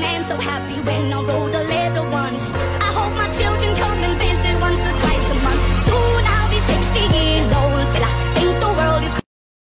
man so happy when I rolled